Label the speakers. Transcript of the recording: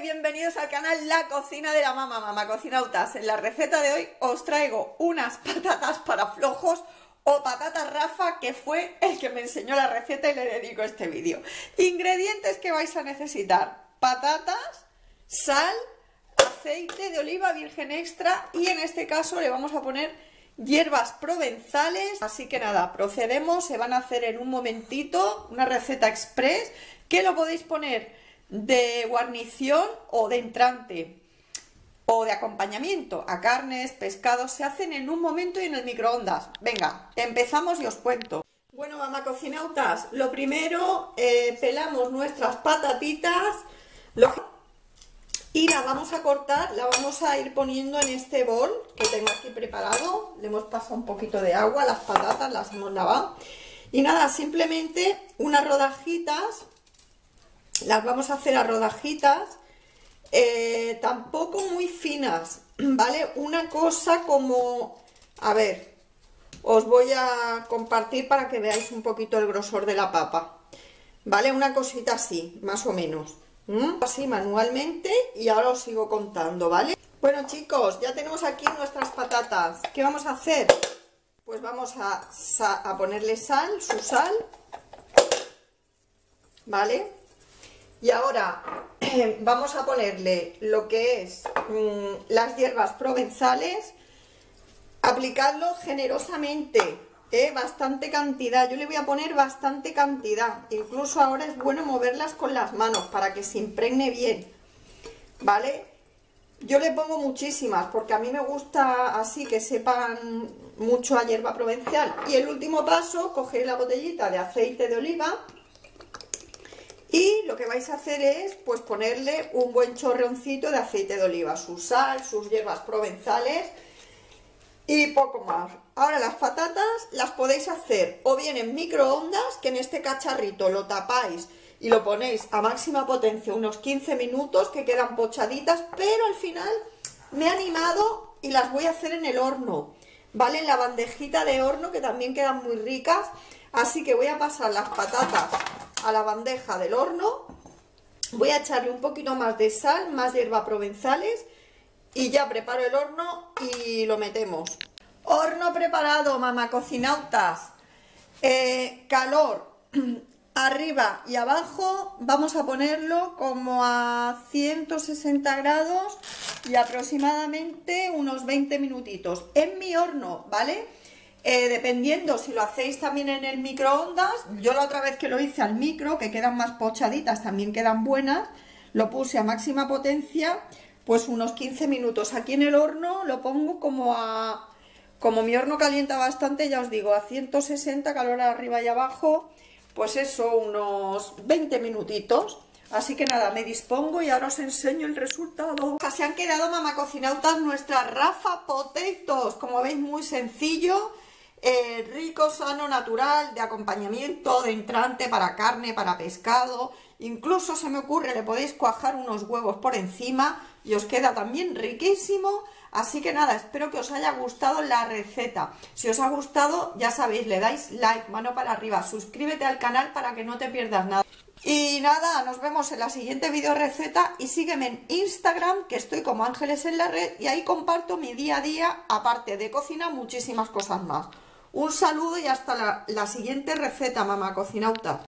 Speaker 1: Bienvenidos al canal La Cocina de la Mama, Mama Cocinautas. En la receta de hoy os traigo unas patatas para flojos o patatas Rafa, que fue el que me enseñó la receta y le dedico este vídeo. Ingredientes que vais a necesitar. Patatas, sal, aceite de oliva virgen extra y en este caso le vamos a poner hierbas provenzales. Así que nada, procedemos, se van a hacer en un momentito, una receta express que lo podéis poner de guarnición o de entrante o de acompañamiento a carnes, pescados, se hacen en un momento y en el microondas. Venga, empezamos y os cuento. Bueno, mamá cocinautas, lo primero, eh, pelamos nuestras patatitas y la vamos a cortar, la vamos a ir poniendo en este bol que tengo aquí preparado. Le hemos pasado un poquito de agua, las patatas las hemos lavado. Y nada, simplemente unas rodajitas las vamos a hacer a rodajitas, eh, tampoco muy finas, ¿vale? Una cosa como, a ver, os voy a compartir para que veáis un poquito el grosor de la papa, ¿vale? Una cosita así, más o menos, así manualmente y ahora os sigo contando, ¿vale? Bueno chicos, ya tenemos aquí nuestras patatas, ¿qué vamos a hacer? Pues vamos a, a ponerle sal, su sal, ¿vale? Y ahora vamos a ponerle lo que es mm, las hierbas provenzales, aplicadlo generosamente, ¿eh? bastante cantidad, yo le voy a poner bastante cantidad, incluso ahora es bueno moverlas con las manos para que se impregne bien, ¿vale? Yo le pongo muchísimas porque a mí me gusta así que sepan mucho a hierba provencial. Y el último paso, coger la botellita de aceite de oliva y lo que vais a hacer es pues ponerle un buen chorroncito de aceite de oliva, su sal, sus hierbas provenzales y poco más. Ahora las patatas las podéis hacer o bien en microondas, que en este cacharrito lo tapáis y lo ponéis a máxima potencia unos 15 minutos que quedan pochaditas, pero al final me he animado y las voy a hacer en el horno, ¿vale? En la bandejita de horno que también quedan muy ricas, así que voy a pasar las patatas a la bandeja del horno. Voy a echarle un poquito más de sal, más hierba provenzales y ya preparo el horno y lo metemos. Horno preparado, mamá cocinautas. Eh, calor arriba y abajo. Vamos a ponerlo como a 160 grados y aproximadamente unos 20 minutitos. En mi horno, ¿vale? Eh, dependiendo si lo hacéis también en el microondas, yo la otra vez que lo hice al micro, que quedan más pochaditas, también quedan buenas, lo puse a máxima potencia, pues unos 15 minutos. Aquí en el horno lo pongo como a... Como mi horno calienta bastante, ya os digo, a 160 calor arriba y abajo, pues eso, unos 20 minutitos. Así que nada, me dispongo y ahora os enseño el resultado. Se han quedado, mamá cocinautas, nuestras Rafa Potatoes. Como veis, muy sencillo eh, rico, sano, natural, de acompañamiento, de entrante para carne, para pescado. Incluso se me ocurre, le podéis cuajar unos huevos por encima y os queda también riquísimo. Así que nada, espero que os haya gustado la receta. Si os ha gustado, ya sabéis, le dais like, mano para arriba, suscríbete al canal para que no te pierdas nada. Y nada, nos vemos en la siguiente video receta y sígueme en Instagram, que estoy como Ángeles en la red, y ahí comparto mi día a día, aparte de cocina, muchísimas cosas más. Un saludo y hasta la, siguiente receta, mamá cocinauta.